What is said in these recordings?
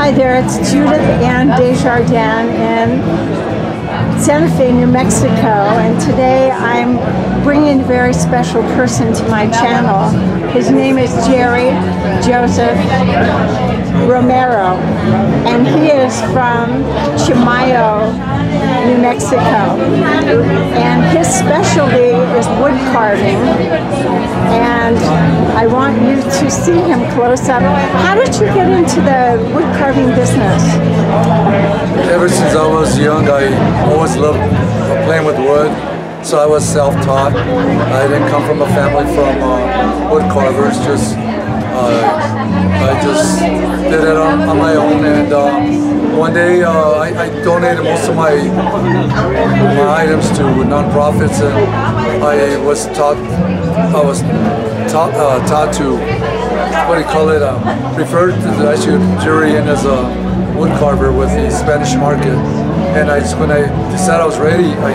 Hi there, it's Judith Anne Desjardins in Santa Fe, New Mexico, and today I'm bringing a very special person to my channel. His name is Jerry Joseph Romero, and he is from Chimayo, New Mexico. And his specialty is wood carving, and I want you to see him close up. How did you get into the wood carving business? Ever since I was young, I always loved playing with wood. So I was self-taught. I didn't come from a family from uh, wood carvers. Just I just did it on, on my own. And uh, one day uh, I, I, donated most of my my items to nonprofits, and I was taught I was taught uh, taught to what do you call it? Uh, referred to the actually jury in as a wood carver with the Spanish market. And I just, when I decided I was ready, I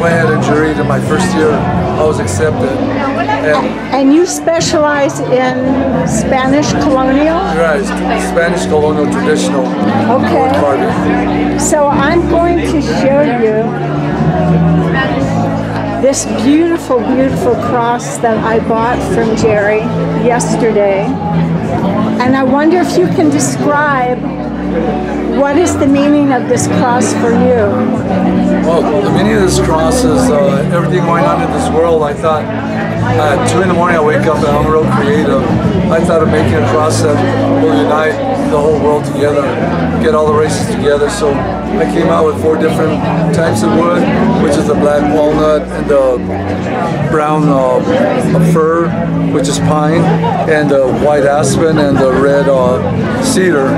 went ahead and juried in my first year. I was accepted. And, and you specialize in Spanish colonial? Right, Spanish colonial traditional okay. carving. So I'm going to show you this beautiful, beautiful cross that I bought from Jerry yesterday. And I wonder if you can describe what is the meaning of this cross for you? Well, the meaning of this cross is uh, everything going on in this world. I thought at 2 in the morning I wake up and I'm real creative. I thought of making a cross that will unite the whole world together, get all the races together. So I came out with four different types of wood, which is the black walnut and the brown uh, fir, which is pine, and the white aspen and the red uh, cedar.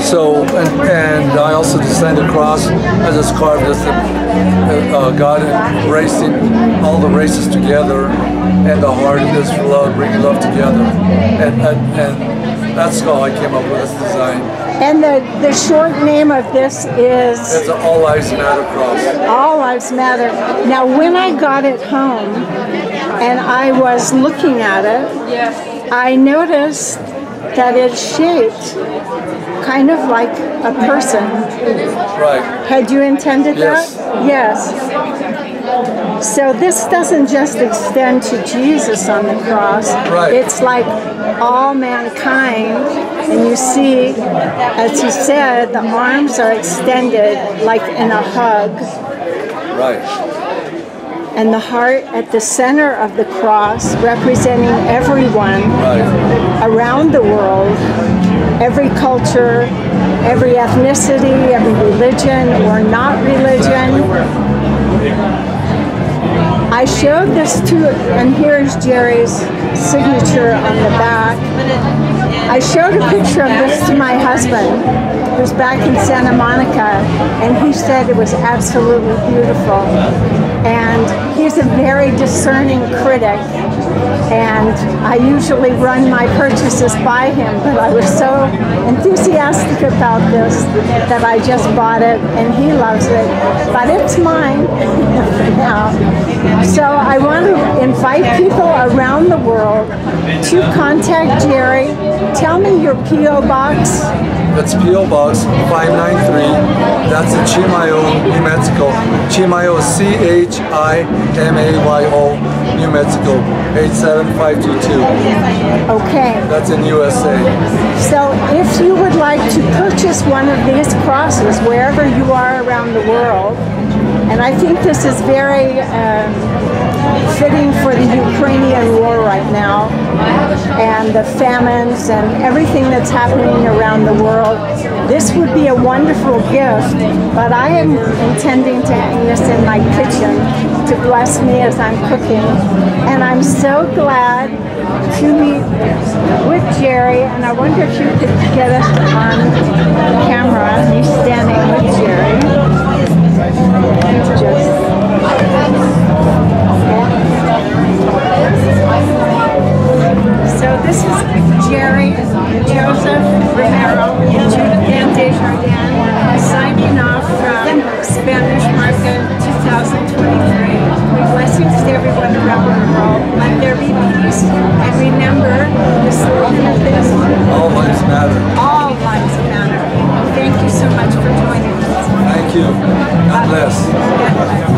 So, and, and, I also designed a cross. I just carved this uh, God racing all the races together, and the heart is love, bringing love together, and, and, and that's how I came up with this design. And the, the short name of this is? It's an All Lives Matter cross. All Lives Matter. Now, when I got it home and I was looking at it, I noticed that it's shaped kind of like a person. Right. Had you intended yes. that? Yes. So this doesn't just extend to Jesus on the cross. Right. It's like all mankind. And you see, as he said, the arms are extended like in a hug. Right. And the heart at the center of the cross, representing everyone right. around the world, every culture, every ethnicity, every religion or not religion. Showed this to, and here's Jerry's signature on the back. I showed a picture of this to my husband, who's back in Santa Monica, and he said it was absolutely beautiful. And he's a very discerning critic, and I usually run my purchases by him, but I was so enthusiastic about this that I just bought it, and he loves it. But it's mine now. So I want to invite people around the world to contact Jerry. Tell me your P.O. box. That's P.O. Box 593. That's in Chimayo, New Mexico. Chimayo C-H-I-M-A-Y-O, New Mexico, 87522. Okay. That's in USA. So if you would like to purchase one of these crosses wherever you are around the world, and I think this is very um, fitting for the Ukrainian war right now and the famines and everything that's happening around the world. This would be a wonderful gift, but I am intending to hang this in my kitchen to bless me as I'm cooking. And I'm so glad to meet with Jerry, and I wonder if you could get us on camera, He's standing Jerry, Joseph Romero, Judith Anne Desjardins, signing off from Spanish Market 2023. We bless you to everyone around the world. Let there be peace. And remember the slogan of this. All lives matter. All lives matter. Thank you so much for joining us. Thank you. God bless. God bless.